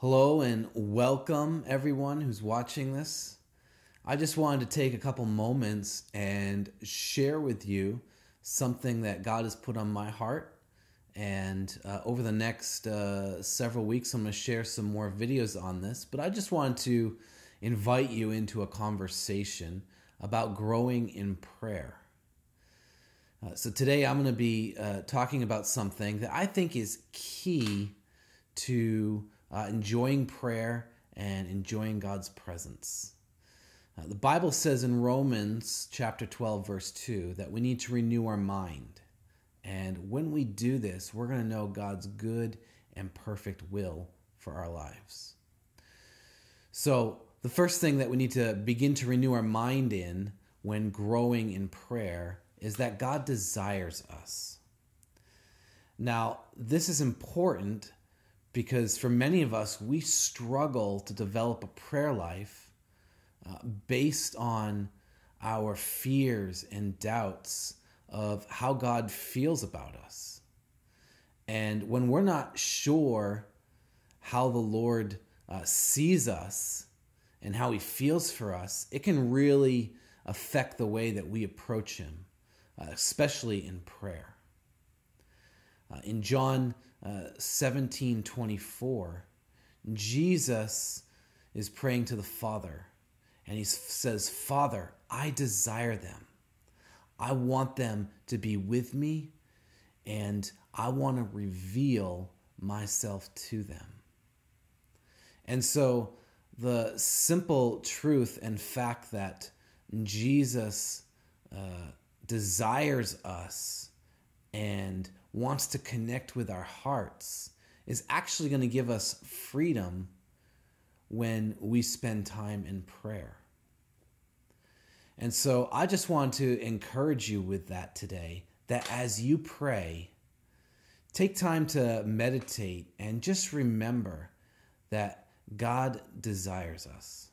Hello and welcome everyone who's watching this. I just wanted to take a couple moments and share with you something that God has put on my heart. And uh, over the next uh, several weeks, I'm going to share some more videos on this. But I just wanted to invite you into a conversation about growing in prayer. Uh, so today I'm going to be uh, talking about something that I think is key to uh, enjoying prayer and enjoying God's presence. Uh, the Bible says in Romans chapter 12, verse 2, that we need to renew our mind. And when we do this, we're going to know God's good and perfect will for our lives. So, the first thing that we need to begin to renew our mind in when growing in prayer is that God desires us. Now, this is important because for many of us, we struggle to develop a prayer life uh, based on our fears and doubts of how God feels about us. And when we're not sure how the Lord uh, sees us and how he feels for us, it can really affect the way that we approach him, uh, especially in prayer. Uh, in John uh, 17 24, Jesus is praying to the Father, and he says, Father, I desire them. I want them to be with me, and I want to reveal myself to them. And so, the simple truth and fact that Jesus uh, desires us and wants to connect with our hearts is actually going to give us freedom when we spend time in prayer. And so I just want to encourage you with that today that as you pray, take time to meditate and just remember that God desires us.